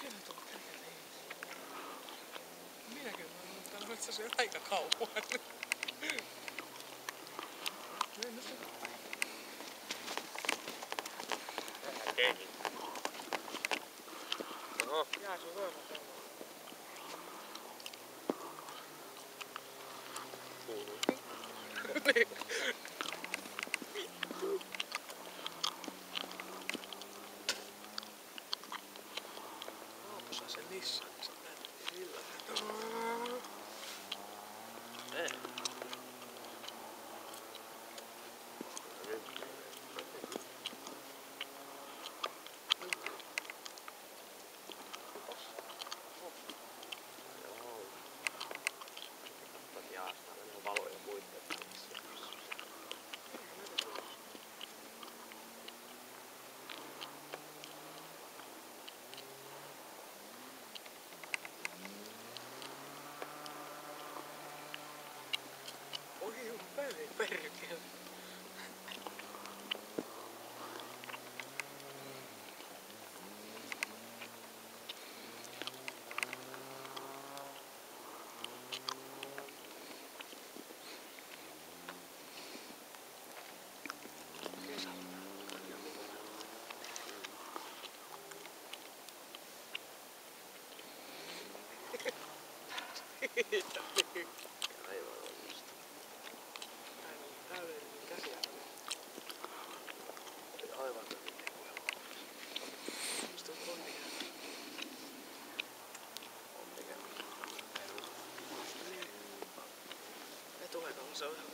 Semmoista on perkele. Minäkin olen muuttanut itse asiassa aika kauan. Ei. Oho. Jaa, sun voimat. tossa se Nissan. Sillä. Ei. Väli perkele. Kesällä. Siitä Etuvedalla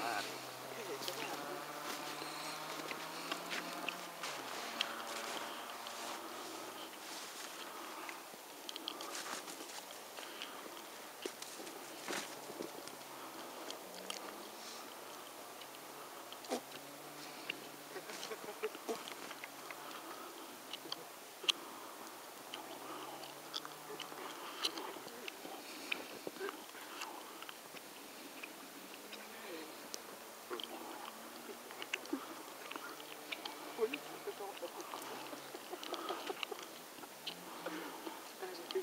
哎。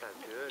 Thank you.